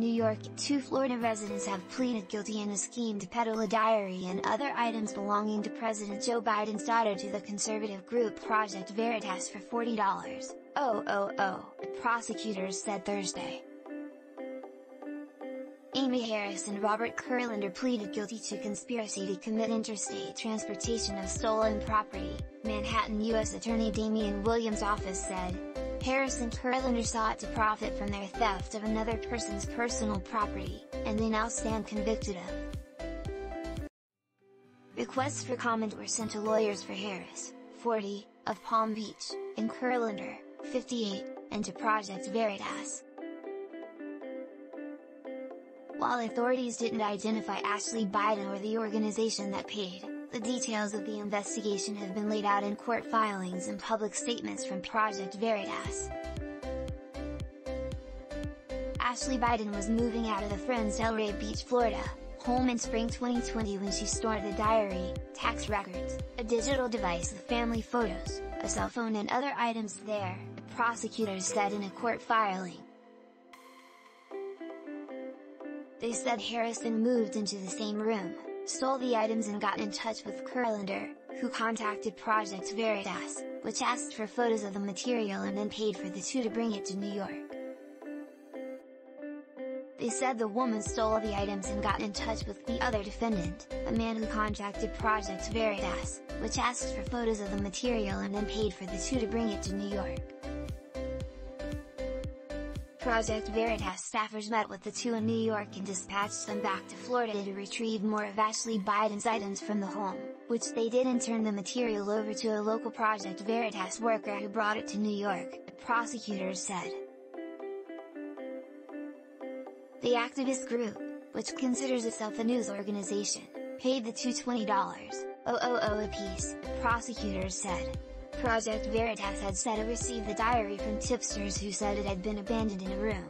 New York, two Florida residents have pleaded guilty in a scheme to peddle a diary and other items belonging to President Joe Biden's daughter to the conservative group Project Veritas for $40. Oh oh oh, prosecutors said Thursday. Aimee Harris and Robert Kurlander pleaded guilty to conspiracy to commit interstate transportation of stolen property, Manhattan U.S. Attorney Damian Williams' office said. Harris and Kurlander sought to profit from their theft of another person's personal property, and they now stand convicted of. Requests for comment were sent to lawyers for Harris, 40, of Palm Beach, and Kurlander, 58, and to Project Veritas, while authorities didn't identify Ashley Biden or the organization that paid, the details of the investigation have been laid out in court filings and public statements from Project Veritas. Ashley Biden was moving out of the Friends Delray Beach, Florida, home in spring 2020 when she stored the diary, tax records, a digital device with family photos, a cell phone and other items there, prosecutors said in a court filing. They said Harrison moved into the same room, stole the items and got in touch with Kurlander, who contacted Project Veritas, which asked for photos of the material and then paid for the two to bring it to New York. They said the woman stole the items and got in touch with the other defendant, a man who contacted Project Veritas, which asked for photos of the material and then paid for the two to bring it to New York. Project Veritas staffers met with the two in New York and dispatched them back to Florida to retrieve more of Ashley Biden's items from the home, which they did and turned the material over to a local Project Veritas worker who brought it to New York, prosecutors said. The activist group, which considers itself a news organization, paid the two $20, a oh oh oh, apiece, prosecutors said. Project Veritas had said it received the diary from tipsters who said it had been abandoned in a room,